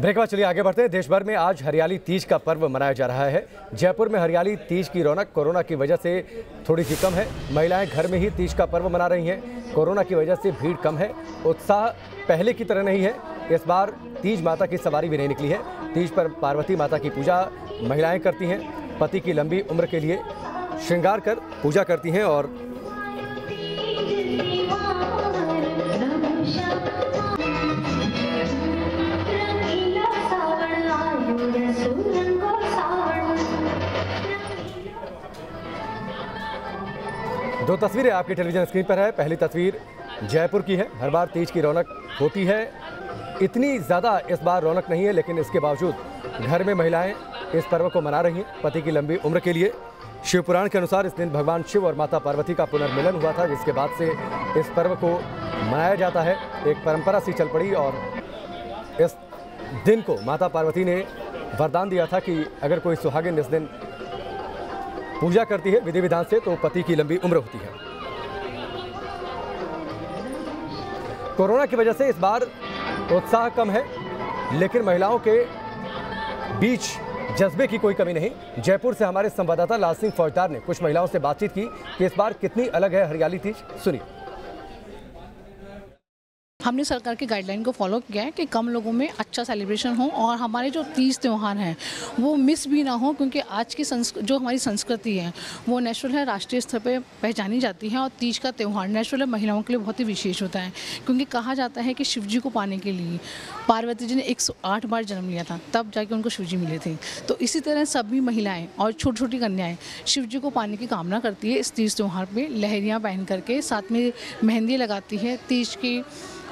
Break बाद चलिए आगे बढ़ते हैं। देश भर में आज हरियाली तीज का पर्व मनाया जा रहा है। जयपुर में हरियाली तीज की रौनक, कोरोना की वजह से थोड़ी सी कम है। महिलाएँ घर में ही तीज का पर्व मना रही हैं। कोरोना की वजह से भीड़ कम है। उत्साह पहले की तरह नहीं है। इस बार तीज माता की सवारी भी नहीं निकली है। तीज पर पार्वती माता की पूजा महिलाएँ करती हैं। पति की लंबी उम्र के लिए श्रृंगार कर पूजा करती हैं और दो तस्वीरें आपकी टेलीविज़न स्क्रीन पर है। पहली तस्वीर जयपुर की है। हर बार तीज की रौनक होती है। इतनी ज़्यादा इस बार रौनक नहीं है, लेकिन इसके बावजूद घर में महिलाएँ इस पर्व को मना रही हैं। पति की लंबी उम्र के लिए शिव पुराण के अनुसार इस दिन भगवान शिव और माता पार्वती का पुनर्मिलन हुआ था, जिसके बाद से इस पर्व को मनाया जाता है। एक परंपरा सी चल पड़ी और इस दिन को माता पार्वती ने वरदान दिया था कि अगर कोई सुहागिन इस दिन पूजा करती है विधि विधान से तो पति की लंबी उम्र होती है। कोरोना की वजह से इस बार उत्साह कम है, लेकिन महिलाओं के बीच जज्बे की कोई कमी नहीं। जयपुर से हमारे संवाददाता लाल सिंह फौजदार ने कुछ महिलाओं से बातचीत की कि इस बार कितनी अलग है हरियाली थी। सुनिए। हमने सरकार की गाइडलाइन को फॉलो किया है कि कम लोगों में अच्छा सेलिब्रेशन हो और हमारे जो तीज त्यौहार हैं, वो मिस भी ना हो क्योंकि आज की जो हमारी संस्कृति है, वो नेचुरल है, राष्ट्रीय स्तर पे पहचानी जाती है और तीज का त्यौहार नेचुरल महिलाओं के लिए बहुत ही विशेष होता है। क्योंकि कहा जाता है कि शिव जी को पाने के लिए पार्वती जी ने एक सौ आठ बार जन्म लिया था, तब जाके उनको शिव मिले थे। तो इसी तरह सभी महिलाएँ और छोटी छोटी कन्याएँ शिव को पाने की कामना करती है, इस तीज त्यौहार पर लहरियाँ पहन करके, साथ में मेहंदी लगाती है, तीज की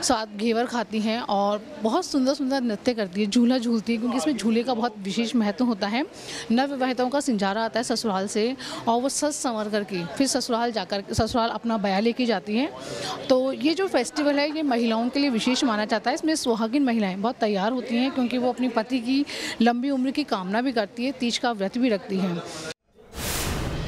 साथ घेवर खाती हैं और बहुत सुंदर सुंदर नृत्य करती है, झूला झूलती है, क्योंकि इसमें झूले का बहुत विशेष महत्व होता है। नव विवाहिताओं का सिंजारा आता है ससुराल से और वो सस संवर करके, फिर ससुराल जाकर, ससुराल अपना बया लेके जाती हैं। तो ये जो फेस्टिवल है, ये महिलाओं के लिए विशेष माना जाता है। इसमें सुहागिन महिलाएँ बहुत तैयार होती हैं, क्योंकि वो अपनी पति की लंबी उम्र की कामना भी करती है, तीज का व्रत भी रखती हैं।